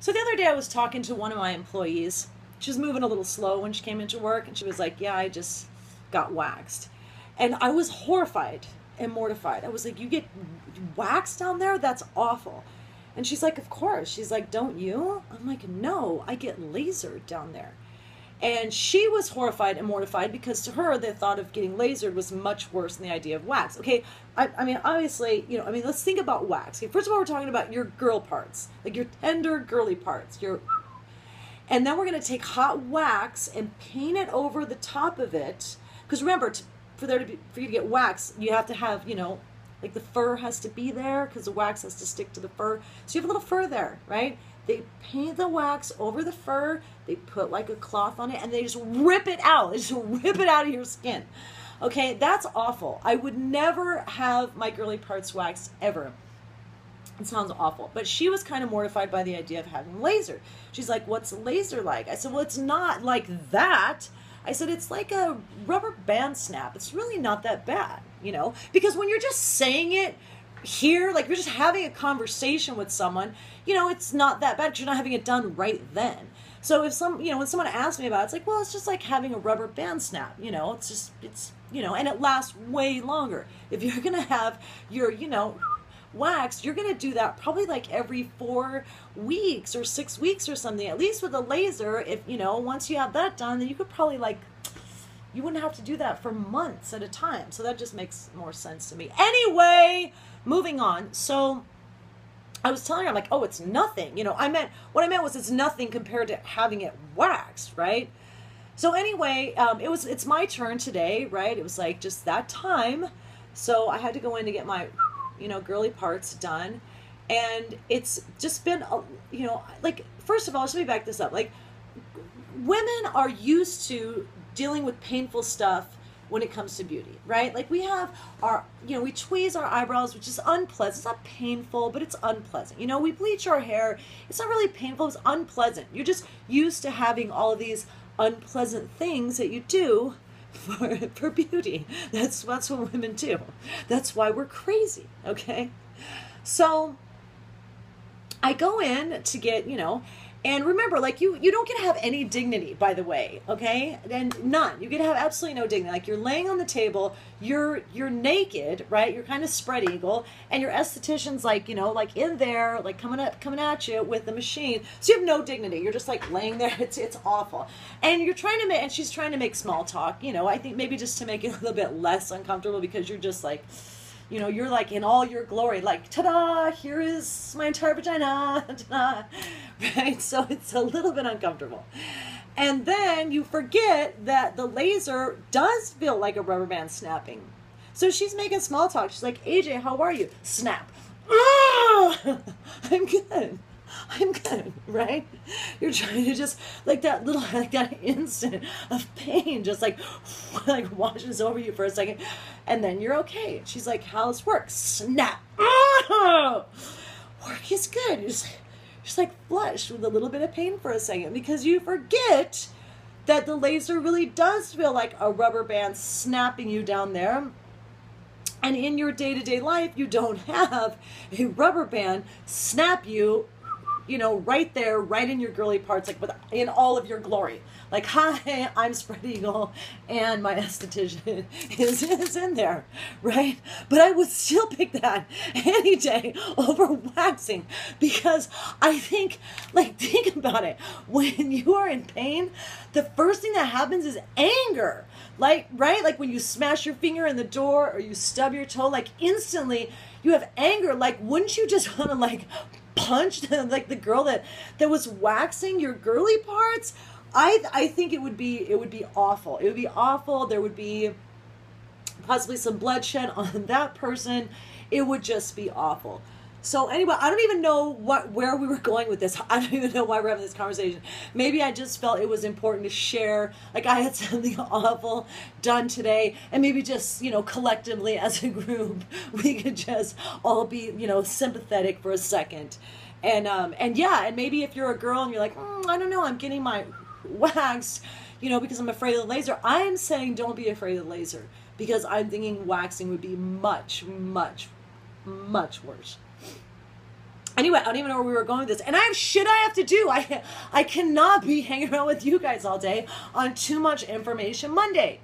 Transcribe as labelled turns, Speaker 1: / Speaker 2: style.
Speaker 1: So the other day I was talking to one of my employees. She was moving a little slow when she came into work, and she was like, "Yeah, I just got waxed," and I was horrified and mortified. I was like, "You get waxed down there? That's awful." And she's like, Of course. She's like, Don't you? I'm like, No, I get lasered down there. And she was horrified and mortified because to her, the thought of getting lasered was much worse than the idea of wax. Okay, I, I mean, obviously, you know, I mean, let's think about wax. Okay, first of all, we're talking about your girl parts, like your tender, girly parts, your. And then we're going to take hot wax and paint it over the top of it. Because remember, to, for there to be for you to get wax, you have to have, you know, like the fur has to be there because the wax has to stick to the fur. So you have a little fur there, right? They paint the wax over the fur, they put like a cloth on it, and they just rip it out. They just rip it out of your skin. Okay, that's awful. I would never have my girly parts waxed ever. It sounds awful. But she was kind of mortified by the idea of having laser. She's like, What's laser like? I said, Well, it's not like that. I said, It's like a rubber band snap. It's really not that bad you know? Because when you're just saying it here, like you're just having a conversation with someone, you know, it's not that bad. You're not having it done right then. So if some, you know, when someone asks me about it, it's like, well, it's just like having a rubber band snap, you know, it's just, it's, you know, and it lasts way longer. If you're to have your, you know, wax, you're going to do that probably like every four weeks or six weeks or something. At least with a laser, if, you know, once you have that done, then you could probably like you wouldn't have to do that for months at a time. So that just makes more sense to me. Anyway, moving on. So I was telling her, I'm like, oh, it's nothing. You know, I meant, what I meant was it's nothing compared to having it waxed, right? So anyway, um, it was, it's my turn today, right? It was like just that time. So I had to go in to get my, you know, girly parts done. And it's just been, a, you know, like, first of all, let me back this up. Like, women are used to dealing with painful stuff when it comes to beauty, right? Like we have our, you know, we tweeze our eyebrows, which is unpleasant. It's not painful, but it's unpleasant. You know, we bleach our hair. It's not really painful, it's unpleasant. You're just used to having all of these unpleasant things that you do for, for beauty. That's, that's what women do. That's why we're crazy, okay? So I go in to get, you know, and remember, like you, you don't get to have any dignity, by the way, okay? And none. You get to have absolutely no dignity. Like you're laying on the table, you're you're naked, right? You're kind of spread eagle, and your esthetician's like, you know, like in there, like coming up, coming at you with the machine. So you have no dignity. You're just like laying there. It's it's awful. And you're trying to make, and she's trying to make small talk. You know, I think maybe just to make it a little bit less uncomfortable because you're just like you know, you're like in all your glory, like, ta-da, here is my entire vagina, ta-da, right? So it's a little bit uncomfortable. And then you forget that the laser does feel like a rubber band snapping. So she's making small talk. She's like, AJ, how are you? Snap. I'm good. I'm good, right? You're trying to just like that little like that instant of pain just like like washes over you for a second and then you're okay. She's like, How's work? Snap. Oh! Work is good. You're just, just like flushed with a little bit of pain for a second because you forget that the laser really does feel like a rubber band snapping you down there. And in your day to day life, you don't have a rubber band snap you you know, right there, right in your girly parts, like with in all of your glory. Like, hi, I'm Spread Eagle, and my esthetician is, is in there, right? But I would still pick that any day over waxing because I think, like, think about it. When you are in pain, the first thing that happens is anger. Like, right? Like when you smash your finger in the door or you stub your toe, like instantly you have anger. Like, wouldn't you just want to, like, punched like the girl that that was waxing your girly parts i i think it would be it would be awful. It would be awful. There would be possibly some bloodshed on that person. It would just be awful so anyway, I don't even know what where we were going with this. I don't even know why we're having this conversation. Maybe I just felt it was important to share. Like I had something awful done today, and maybe just you know collectively as a group we could just all be you know sympathetic for a second, and um and yeah, and maybe if you're a girl and you're like mm, I don't know, I'm getting my waxed, you know, because I'm afraid of the laser. I'm saying don't be afraid of the laser because I'm thinking waxing would be much much much worse. Anyway, I don't even know where we were going with this. And I have shit I have to do. I I cannot be hanging around with you guys all day on too much information Monday.